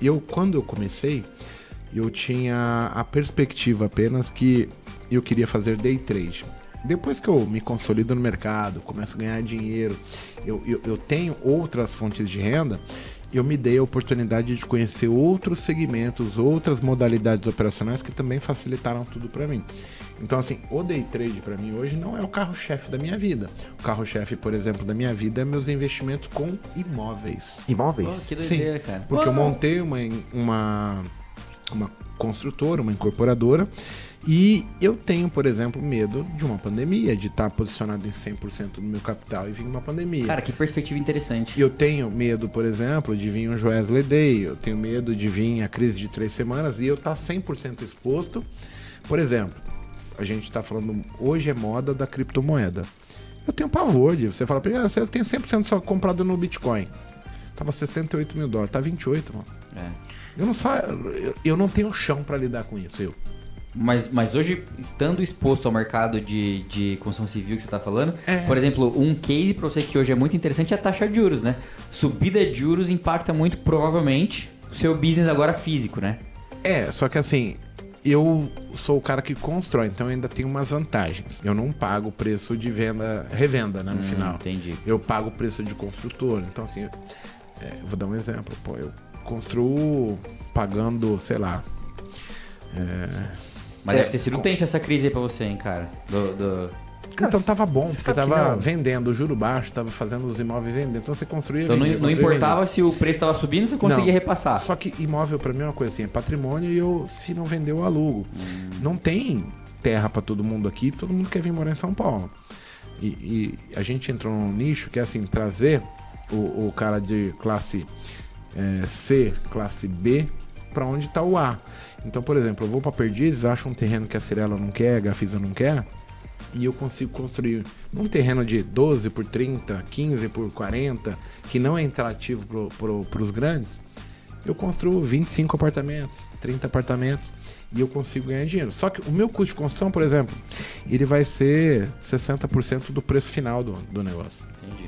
eu quando eu comecei, eu tinha a perspectiva apenas que eu queria fazer day trade. Depois que eu me consolido no mercado, começo a ganhar dinheiro, eu, eu, eu tenho outras fontes de renda, eu me dei a oportunidade de conhecer outros segmentos, outras modalidades operacionais que também facilitaram tudo para mim. Então, assim, o day trade para mim hoje não é o carro-chefe da minha vida. O carro-chefe, por exemplo, da minha vida é meus investimentos com imóveis. Imóveis? Oh, que doideira, Sim, cara. porque eu montei uma, uma, uma construtora, uma incorporadora, e eu tenho, por exemplo, medo de uma pandemia, de estar posicionado em 100% do meu capital e vir uma pandemia. Cara, que perspectiva interessante. Eu tenho medo, por exemplo, de vir um Joesley Day, eu tenho medo de vir a crise de três semanas e eu estar 100% exposto. Por exemplo, a gente está falando, hoje é moda da criptomoeda. Eu tenho pavor de você fala, ah, você tem 100% só comprado no Bitcoin. Tava 68 mil dólares, tá 28, mano. É. Eu não sa... eu, eu não tenho chão para lidar com isso, eu. Mas, mas hoje, estando exposto ao mercado de, de construção civil que você está falando, É. por exemplo, um case para você que hoje é muito interessante é a taxa de juros, né? Subida de juros impacta muito, provavelmente, o seu business agora físico, né? É, só que assim, eu sou o cara que constrói, então eu ainda tenho umas vantagens. Eu não pago o preço de venda, revenda, né, no Hum, final. entendi. Eu pago o preço de construtor. Então, assim, é, vou dar um exemplo. Pô, eu construo pagando, sei lá. é, Mas É, deve ter sido tenso essa crise aí pra você, hein, cara? Do, do- Cara, então tava bom, você porque tava não. vendendo, juro baixo, tava fazendo os imóveis vendendo. Então você construía. Então não, vendia, não construía, importava se o preço estava subindo, você conseguia Não. repassar. Só que imóvel pra mim é uma coisa assim, é patrimônio e eu, se não vender, eu alugo. Não tem terra pra todo mundo aqui, todo mundo quer vir morar em São Paulo. E, e a gente entrou num nicho que é assim, trazer o, o cara de classe eh, C, classe B, pra onde tá o A. Então, por exemplo, eu vou pra Perdizes, acho um terreno que a Cirela não quer, a Gafisa não quer, e eu consigo construir um terreno de 12 por 30, 15 por 40, que não é interativo pro, pro, pros grandes, eu construo 25 apartamentos, 30 apartamentos e eu consigo ganhar dinheiro. Só que o meu custo de construção, por exemplo, ele vai ser 60% do preço final do, do negócio. Entendi.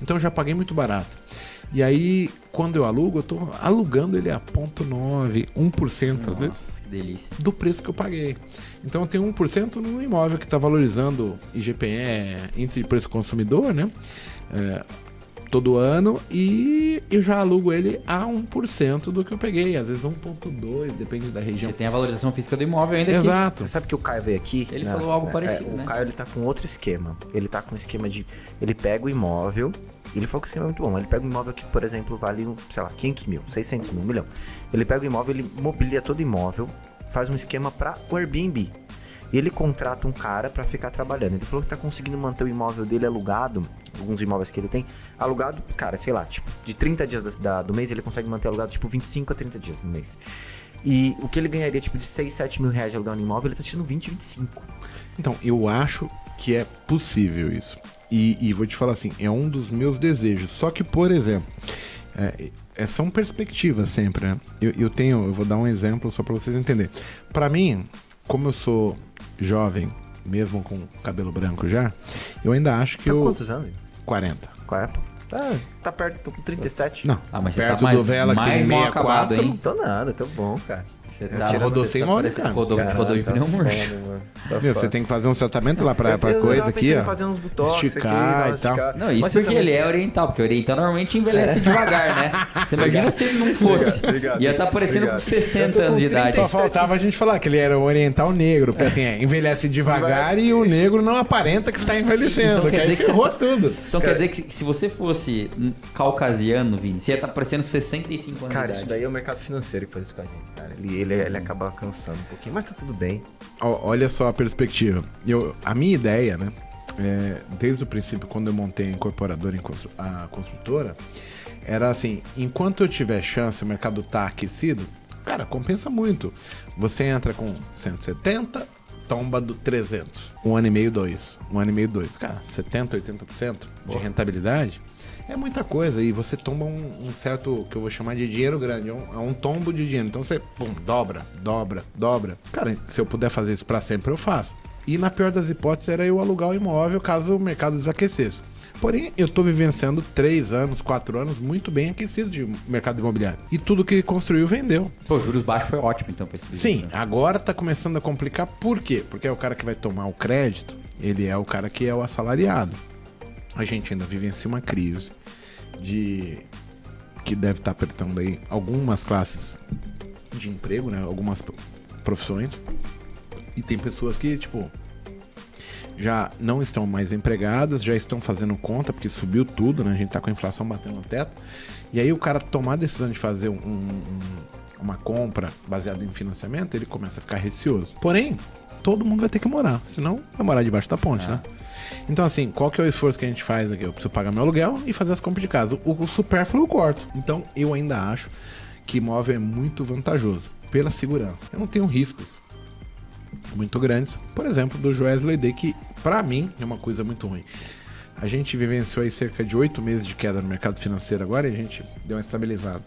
Então eu já paguei muito barato. E aí, quando eu alugo, eu tô alugando ele a 0,9, 1% às vezes Nossa, que delícia. do preço que eu paguei. Então eu tenho 1% no imóvel que está valorizando IGPE, índice de preço consumidor, né? É, todo ano e eu já alugo ele a 1% do que eu peguei, às vezes 1.2, depende da região. Você tem a valorização física do imóvel ainda que- Exato. Você sabe que o Caio veio aqui? Ele né? falou algo É, parecido, O né? Caio ele tá com outro esquema. Ele tá com um esquema de. Ele pega o imóvel. Ele falou que o esquema é muito bom. Ele pega um imóvel que, por exemplo, vale, um, sei lá, 500 mil, 600 mil, um milhão. Ele pega o imóvel, ele mobilia todo o imóvel, faz um esquema para o Airbnb. E ele contrata um cara pra ficar trabalhando. Ele falou que tá conseguindo manter o imóvel dele alugado, alguns imóveis que ele tem, alugado, cara, sei lá, tipo, de 30 dias da- do mês ele consegue manter alugado, tipo, 25 a 30 dias no mês. E o que ele ganharia, tipo, de 6, 7 mil reais alugar um imóvel, ele tá tirando 20, 25. Então, eu acho que é possível isso. E, e vou te falar assim, é um dos meus desejos. Só que, por exemplo, é, é- são perspectivas sempre, né? Eu, eu tenho, eu vou dar um exemplo só para vocês entenderem. Para mim, como eu sou jovem, mesmo com cabelo branco já, eu ainda acho que Tá eu... quantos anos? 40. Qual é? Tá, perto, tô com 37. Não, Ah, mas perto tá mais- do Vela que mais tem mal 64. acabado, hein? Não tô nada, tô bom, cara. Você Você rodou sem óleo, parecendo- cara? Rodou, Caralho, rodou em tá pneu murcho. Tá Meu, foda. você tem que fazer um tratamento lá pra, Eu- pra eu coisa aqui, ó. fazer uns botox aqui, esticar dar e tal. estica- Não, isso Mas porque ele é oriental, porque oriental normalmente envelhece devagar, né? Você imagina se ele não fosse. Obrigado, Ia estar parecendo obrigado. com 60 Eu tô com anos de idade. Só 37. faltava a gente falar que ele era o oriental negro, porque assim, é, envelhece devagar e o negro não aparenta que está envelhecendo, Então que quer aí dizer que você ferrou tá- tudo. Então quer dizer que se- você fosse um caucasiano, Vini, você ia estar parecendo 65 anos Cara, de isso idade. daí é o mercado financeiro que faz isso com a gente, cara. Ele, ele, ele acaba cansando um pouquinho, mas tá tudo bem. Olha só a perspectiva. Eu, a minha ideia, né? é, desde o princípio, quando eu montei a incorporadora, a construtora, era assim: enquanto eu tiver chance, o mercado tá aquecido, cara, compensa muito. Você entra com 170, tomba do 300. Um ano e meio, dois. Um ano e meio, dois. Cara, 70, 80% de rentabilidade. É muita coisa e você tomba um, um certo, que eu vou chamar de dinheiro grande, é um, é um tombo de dinheiro. Então você, pum, dobra, dobra, dobra. Cara, se eu puder fazer isso pra sempre, eu faço. E na pior das hipóteses era eu alugar o imóvel caso o mercado desaquecesse. Porém, eu tô vivenciando três anos, quatro anos muito bem aquecido de mercado imobiliário. E tudo que construiu vendeu. Pô, juros baixos foi ótimo então pra esse Sim, né? agora tá começando a complicar. Por quê? Porque é o cara que vai tomar o crédito, ele é o cara que é o assalariado. A gente ainda vivencia uma crise de que deve estar apertando aí algumas classes de emprego, né? Algumas pro- profissões. E tem pessoas que, tipo, já não estão mais empregadas, já estão fazendo conta, porque subiu tudo, né? A gente tá com a inflação batendo no teto. E aí o cara tomar a decisão de fazer um- um- uma compra baseada em financiamento, ele começa a ficar receoso. Porém, todo mundo vai ter que morar, senão vai morar debaixo da ponte, né? Então, assim, qual que é o esforço que a gente faz aqui? Eu preciso pagar meu aluguel e fazer as compras de casa. O, o supérfluo eu corto. Então, eu ainda acho que imóvel é muito vantajoso pela segurança. Eu não tenho riscos muito grandes. Por exemplo, do Joesley Day, que pra mim é uma coisa muito ruim. A gente vivenciou aí cerca de oito meses de queda no mercado financeiro agora e a gente deu uma estabilizada.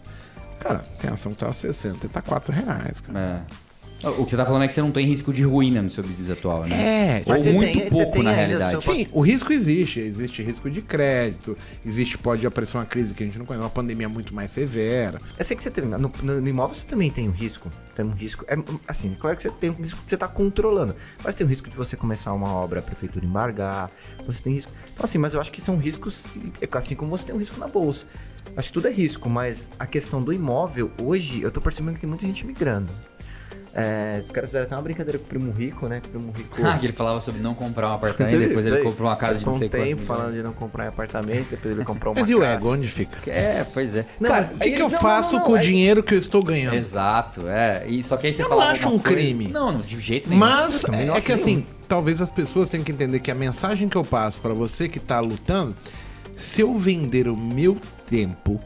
Cara, tem ação que tá a 60 e tá 4 reais, cara. É. O que você tá falando é que você não tem risco de ruína no seu business atual, né? É, Ou muito tem- você pouco tem na realidade. Sim, o risco existe. Existe risco de crédito, existe, pode aparecer uma crise que a gente não conhece, uma pandemia muito mais severa. Eu sei que você tem. No, no- no imóvel você também tem um risco. Tem um risco. É, assim, claro que você tem um risco que você tá controlando. Mas tem o risco de você começar uma obra, a prefeitura embargar. Você tem risco. Então, assim, mas eu acho que são riscos. Assim como você tem um risco na bolsa. Acho que tudo é risco, mas a questão do imóvel, hoje, eu tô percebendo que tem muita gente migrando. É, os caras fizeram até uma brincadeira com o primo rico, né? Que o primo rico. Ah, que ele falava sobre não comprar um apartamento, depois ele comprou uma casa de não sei um tempo milhões. falando de não comprar em apartamento, depois ele comprou uma Mas e o casa. ego, onde fica? É, pois é. Não, Cara, O que, que eu não, faço não, não, com o aí- dinheiro que eu estou ganhando? Exato, é. E só que aí você Eu fala não acho um crime. Não, não, de jeito nenhum. Mas é acho que nenhum. assim, talvez as pessoas tenham que entender que a mensagem que eu passo pra você que tá lutando, se eu vender o meu tempo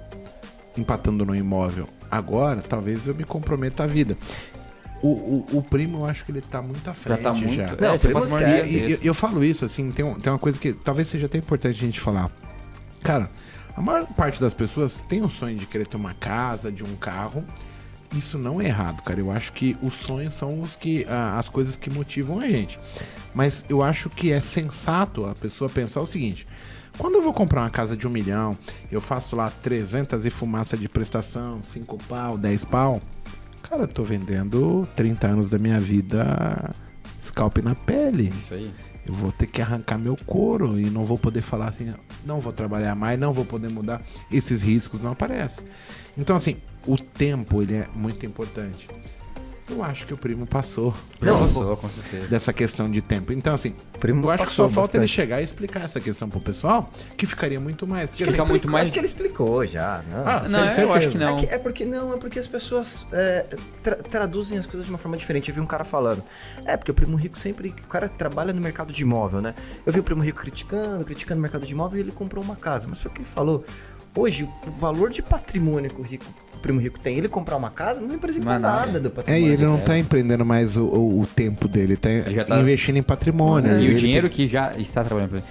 empatando no imóvel agora, talvez eu me comprometa a vida. O, o, o primo, eu acho que ele tá muito à frente já tá muito. já. Não, é, primo esquece. E- eu, eu falo isso, assim, tem, um- tem uma coisa que talvez seja até importante a gente falar. Cara, a maior parte das pessoas tem o sonho de querer ter uma casa, de um carro. Isso não é errado, cara. Eu acho que os sonhos são os que, ah, as coisas que motivam a gente. Mas eu acho que é sensato a pessoa pensar o seguinte: quando eu vou comprar uma casa de um milhão, eu faço lá 300 e fumaça de prestação, 5 pau, 10 pau. Cara, eu tô vendendo 30 anos da minha vida scalp na pele. Isso aí. Eu vou ter que arrancar meu couro e não vou poder falar assim, não vou trabalhar mais, não vou poder mudar. Esses riscos não aparecem. Então, assim, o tempo ele é muito importante. Eu acho que o primo passou Não, Passou, com certeza. dessa questão de tempo. Então, assim, Primo eu acho que só falta ele bastante. chegar e explicar essa questão pro pessoal, que ficaria muito mais. Porque, Acho que ele Fica muito explicou- mais- Acho que ele explicou já. Não. Ah, Não, Sem eu acho que não. É, que- é porque não, é porque as pessoas é, tra- traduzem as coisas de uma forma diferente. Eu vi um cara falando. É, porque o primo rico sempre. O cara trabalha no mercado de imóvel, né? Eu vi o primo rico criticando, criticando o mercado de imóvel e ele comprou uma casa. Mas foi o que ele falou. Hoje, o valor de patrimônio que o, rico, o primo rico tem, ele comprar uma casa, não representa Não é nada. nada. do É, patrimônio. e ele não tá empreendendo mais o, o- o tempo dele, tá, Ele já tá- investindo em patrimônio. E Ele o dinheiro tem- que já está trabalhando pra ele.